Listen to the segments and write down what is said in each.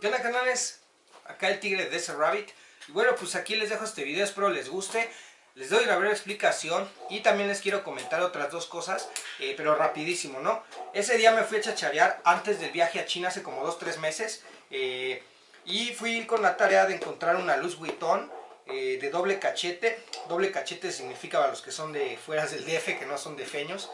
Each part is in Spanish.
¿Qué onda canales? Acá el tigre de ese rabbit. Y bueno, pues aquí les dejo este video, espero les guste. Les doy una breve explicación y también les quiero comentar otras dos cosas, eh, pero rapidísimo, ¿no? Ese día me fui a chacharear antes del viaje a China hace como 2-3 meses. Eh, y fui con la tarea de encontrar una luz Vuitton eh, de doble cachete. Doble cachete significa para los que son de fuera del DF, que no son de feños.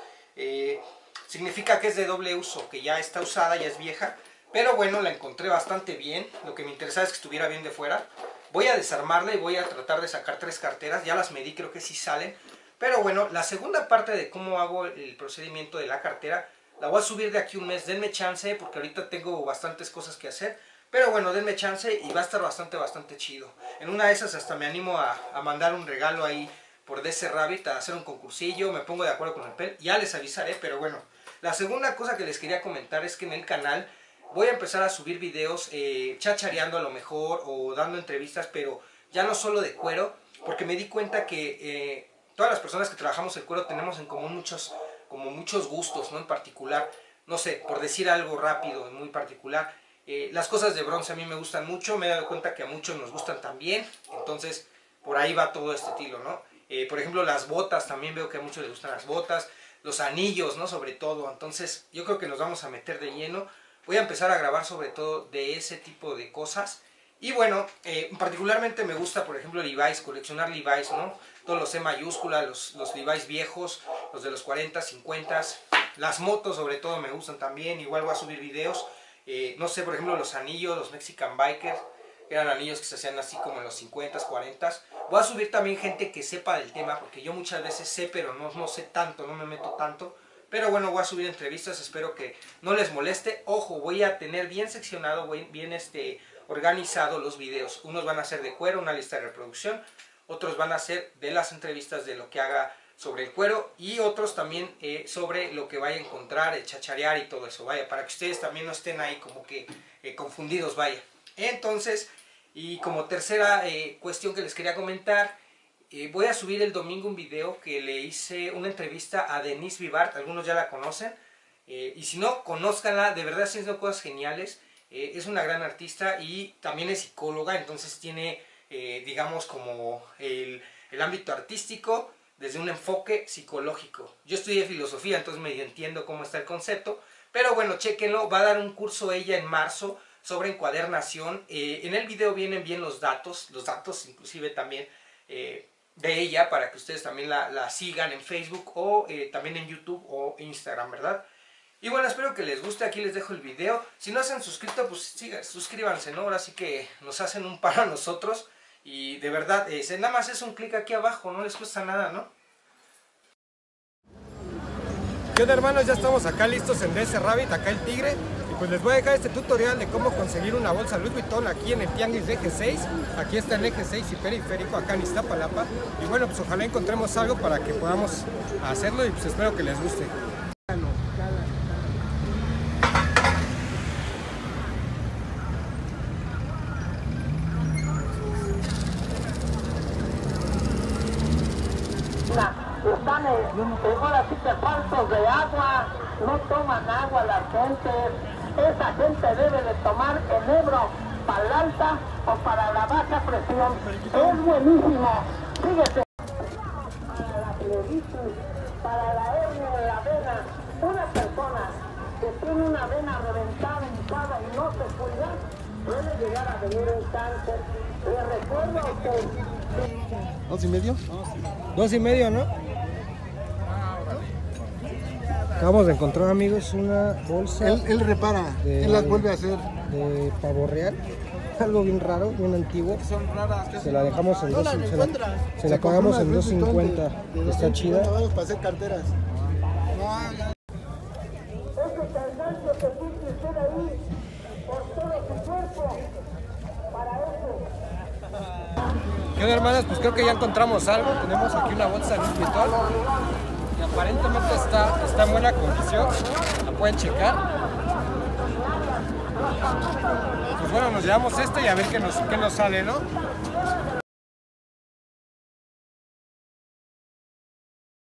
significa que es de doble uso, que ya está usada, ya es vieja pero bueno, la encontré bastante bien. Lo que me interesaba es que estuviera bien de fuera. Voy a desarmarla y voy a tratar de sacar tres carteras. Ya las medí, creo que sí salen. Pero bueno, la segunda parte de cómo hago el procedimiento de la cartera la voy a subir de aquí un mes. Denme chance porque ahorita tengo bastantes cosas que hacer. Pero bueno, denme chance y va a estar bastante, bastante chido. En una de esas hasta me animo a, mandar un regalo ahí por DC Rabbit, a hacer un concursillo. Me pongo de acuerdo con el PEL. Ya les avisaré, pero bueno. La segunda cosa que les quería comentar es que en el canal voy a empezar a subir videos eh, chachareando a lo mejor o dando entrevistas, pero ya no solo de cuero, porque me di cuenta que eh, todas las personas que trabajamos el cuero tenemos en común muchos, como muchos gustos, ¿no? En particular, no sé, por decir algo rápido, muy particular, eh, las cosas de bronce a mí me gustan mucho, me he dado cuenta que a muchos nos gustan también, entonces por ahí va todo este estilo, ¿no? por ejemplo, las botas, también veo que a muchos les gustan las botas, los anillos, ¿no? Sobre todo, entonces yo creo que nos vamos a meter de lleno Voy a empezar a grabar sobre todo de ese tipo de cosas. Y bueno, eh, particularmente me gusta, por ejemplo, Levi's, coleccionar Levi's, ¿no? Todos los E mayúscula, los, los Levi's viejos, los de los 40, 50. Las motos sobre todo me gustan también, igual voy a subir videos. Eh, no sé, por ejemplo, los anillos, los Mexican Bikers, eran anillos que se hacían así como en los 50, 40. Voy a subir también gente que sepa del tema, porque yo muchas veces sé, pero no, no sé tanto, no me meto tanto. Pero bueno, voy a subir entrevistas, espero que no les moleste. Ojo, voy a tener bien seccionado, bien este, organizado los videos. Unos van a ser de cuero, una lista de reproducción. Otros van a ser de las entrevistas de lo que haga sobre el cuero. Y otros también eh, sobre lo que vaya a encontrar, el chacharear y todo eso. Vaya, para que ustedes también no estén ahí como que eh, confundidos, vaya. Entonces, y como tercera eh, cuestión que les quería comentar eh, voy a subir el domingo un video que le hice una entrevista a Denise Vivart, algunos ya la conocen, eh, y si no, conózcanla, de verdad haciendo cosas geniales, eh, es una gran artista y también es psicóloga, entonces tiene, digamos, como el, el, ámbito artístico desde un enfoque psicológico. Yo estudié filosofía, entonces medio entiendo cómo está el concepto, pero bueno, chequenlo, va a dar un curso ella en marzo sobre encuadernación, en el video vienen bien los datos, los datos inclusive también de ella para que ustedes también la, sigan en Facebook o eh, también en YouTube o Instagram, ¿verdad? Y bueno, espero que les guste, aquí les dejo el video. Si no se han suscrito, pues sigan, suscríbanse, ¿no? Ahora sí que nos hacen un par a nosotros. Y de verdad, eh, nada más es un clic aquí abajo, no les cuesta nada, ¿no? ¿Qué onda hermanos? Ya estamos acá listos en DS Rabbit, acá el tigre pues les voy a dejar este tutorial de cómo conseguir una bolsa Louis Vuitton aquí en el Tianguis de Eje 6. Aquí está el Eje 6 y periférico acá en Iztapalapa. Y bueno, pues ojalá encontremos algo para que podamos hacerlo y pues espero que les guste. están en, sí que faltos de agua, no toman agua las gentes, esa gente debe de tomar enebro para la alta o para la baja presión. Es buenísimo. Fíjese. Para la pleuritis, para la hernia de la vena, una persona que tiene una vena reventada, hinchada y no se cuida, puede llegar a tener un cáncer. Le recuerdo a usted. ¿Dos y medio? Dos y medio, ¿no? Acabamos de encontrar, amigos, una bolsa. Él, repara, él las vuelve a hacer. De pavo real. Algo bien raro, bien antiguo. Son raras. Se la dejamos en 2.50. Se la, se la pagamos en 2.50. Está chida. Para hacer carteras. ¿Qué onda, hermanas? Pues creo que ya encontramos algo. Tenemos aquí una bolsa de aparentemente está, está en buena condición, la pueden checar. Pues bueno, nos llevamos esto y a ver qué nos, qué nos sale, ¿no?